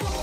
Let's go.